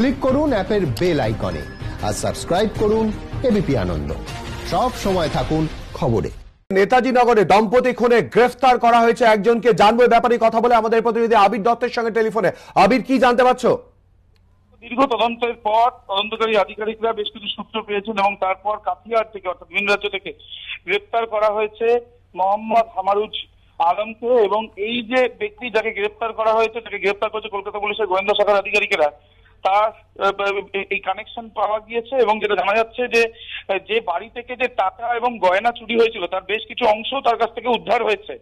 Click করুন অ্যাপের bell আইকনে আর সাবস্ক্রাইব করুন এবিপি আনন্দ। সব সময় থাকুন খবরে। নেতাজি নগরে দম্পতি খুনে গ্রেফতার করা হয়েছে একজনকে। জানব ব্যাপারে কথা বলে আমাদের প্রতিনিধি আবির দত্তের সঙ্গে টেলিফোনে। আবির কি জানতে পারছ? দীর্ঘ তদন্তের পর তদন্তকারী আধিকারিকরা বেশ কিছু সূত্র পেয়েছেন এবং তারপর কাথিয়ার থেকে অর্থাৎ ভিন রাজ্য থেকে গ্রেপ্তার করা হয়েছে মোহাম্মদ হামারুজ আলমকে এবং এই যে ব্যক্তি যাকে গ্রেপ্তার করা হয়েছে তাকে গ্রেপ্তার করেছে কলকাতা পুলিশের গোয়েন্দা শাখার আধিকারিকেরা কানেকশন পাওয়া গিয়েছে এবং যেটা জানা যাচ্ছে যে যে বাড়ি থেকে যে টাকা এবং গয়না চুরি হয়েছিল, তার বেশ কিছু অংশ তার কাছ থেকে উদ্ধার হয়েছে।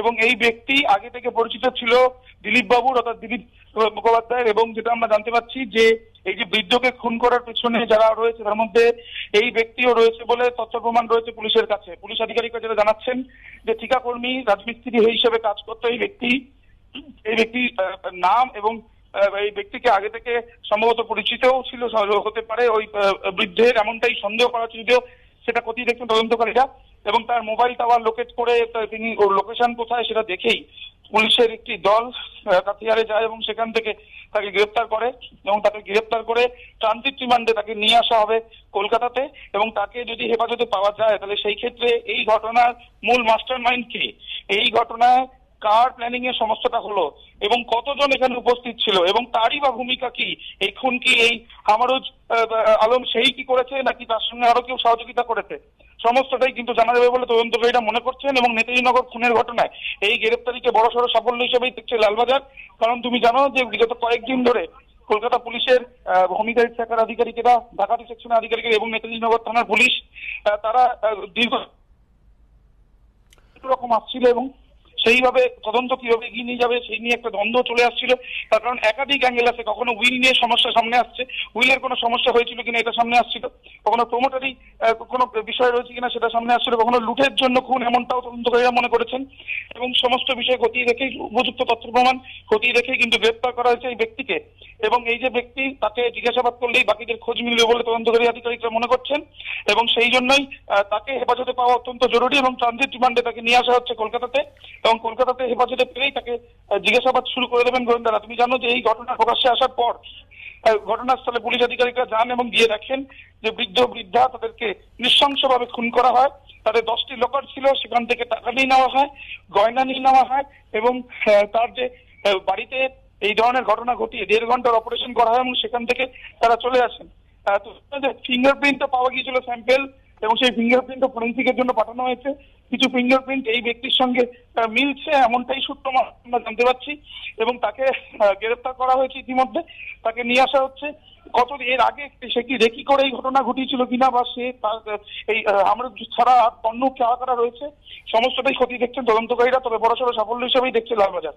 এবং এই ব্যক্তি আগে থেকে পরিচিত ছিল দিলীপ বাবুর অর্থাৎ দিলীপ মুখোপাধ্যায়ের এবং যেটা আমরা জানতে যে, এই যে বৃদ্ধকে খুন করার পেছনে যারা রয়েছে, তার মধ্যে এই ব্যক্তিও রয়েছে বলে তথ্য প্রমাণ রয়েছে পুলিশের কাছে। পুলিশ আধিকারিকরা যেটা জানাচ্ছেন যে, ঠিকাকর্মী রাজমিস্ত্রি হিসেবে কাজ করতো এই ব্যক্তি। এই ব্যক্তি নাম এবং এই ব্যক্তিকে আগে থেকে সম্ভবত পরিচিতও ছিল হতে পারে। ওই বৃদ্ধের এমনটাই সন্দেহ করা হচ্ছে যদিও সেটা খতিয়ে দেখছেন তদন্তকারীরা। এবং তার মোবাইল টাওয়ার লোকেট করে তিনি ওর লোকেশন কোথায় সেটা দেখেই পুলিশের একটি দল কাথিয়ারে যায় এবং সেখান থেকে তাকে গ্রেপ্তার করে এবং তাকে গ্রেপ্তার করে ট্রানজিট রিমান্ডে তাকে নিয়ে আসা হবে কলকাতাতে। এবং তাকে যদি হেফাজতে পাওয়া যায়, তাহলে সেই ক্ষেত্রে এই ঘটনার মূল মাস্টার মাইন্ড কে? এই ঘটনায় কার প্ল্যানিং এর সমস্যাটা হলো এবং কতজন এখানে উপস্থিত ছিল এবং তারই বা ভূমিকা কি? এই খুন কি, এই হামারুজ আলম সেই কি করেছে নাকি তার সঙ্গে আরও কেউ সহযোগিতা করেছে? সমস্তটাই কিন্তু জানা যাবে বলে তদন্তকারীরা মনে করছেন এবং নেতাজিনগর খুনের ঘটনায় এই গ্রেপ্তারিকে বড়সড় সাফল্য হিসেবেই দেখছে লালবাজার। কারণ তুমি জানো যে বিগত কয়েকদিন ধরে কলকাতা পুলিশের ভূমিকা শাখার আধিকারিকেরা ঢাকাটি সেকশনের আধিকারিকেরা এবং নেতাজিনগর থানার পুলিশ তারা দীর্ঘ রকম আসছিল এবং সেইভাবে তদন্ত কীভাবে এগিয়ে নিয়ে যাবে, সেই নিয়ে একটা দ্বন্দ্ব চলে আসছিল। তার কারণ একাধিক অ্যাঙ্গেল আছে, কখনো উইল নিয়ে সমস্যা সামনে আসছে। উইলের কোনো সমস্যা হয়েছিল কিনা এটা সামনে আসছিল। কখনো প্রমোটারি কোনো বিষয় রয়েছে কিনা সেটা সামনে আসছিল। কখনো লুটের জন্য খুন এমনটাও তদন্তকারীরা মনে করেছেন। এবং সমস্ত বিষয় খতিয়ে রেখেই উপযুক্ত তথ্য প্রমাণ খতিয়ে রেখেই কিন্তু গ্রেপ্তার করা হয়েছে এই ব্যক্তিকে। এবং এই যে ব্যক্তি তাকে জিজ্ঞাসাবাদ করলেই বাকিদের খোঁজ মিলবে বলে তদন্তকারী আধিকারিকরা মনে করছেন এবং সেই জন্যই তাকে হেফাজতে পাওয়া অত্যন্ত জরুরি এবং ট্রানজিট রিমান্ডে তাকে নিয়ে আসা হচ্ছে কলকাতাতে এবং কলকাতাতে হেফাজতে পেলেই তাকে জিজ্ঞাসাবাদ শুরু করে দেবেন গোয়েন্দারা। তুমি জানো যে এই ঘটনা প্রকাশ্যে আসার পর ঘটনাস্থলে পুলিশ আধিকারিকরা যান এবং গিয়ে দেখেন যে বৃদ্ধ বৃদ্ধা তাদেরকে নৃশংসভাবে খুন করা হয়। তাদের দশটি লকার ছিল, সেখান থেকে টাকা নিয়ে নেওয়া হয়, গয়না নিয়ে নেওয়া হয় এবং তার যে বাড়িতে এই ধরনের ঘটনা ঘটিয়ে দেড় ঘণ্টার অপারেশন করা হয় এবং সেখান থেকে তারা চলে আসেন। তো পাওয়া গিয়েছিল স্যাম্পেল এবং সেই ফিঙ্গারপ্রিন্টও ফরেন্সিকের জন্য পাঠানো হয়েছে। কিছু ফিঙ্গারপ্রিন্ট এই ব্যক্তির সঙ্গে মিলছে এমনটাই সূত্র আমরা জানতে পারছি এবং তাকে গ্রেফতার করা হয়েছে ইতিমধ্যে। তাকে নিয়ে আসা হচ্ছে। কত এর আগে সে কি রেকি করে এই ঘটনা ঘটিয়েছিল কিনা বা সে তার- এই আমরা ছাড়া আর অন্য কারা কারা রয়েছে? সমস্তটাই ক্ষতি দেখছেন তদন্তকারীরা, তবে বড়সড় সাফল্য হিসেবেই দেখছে লালবাজার।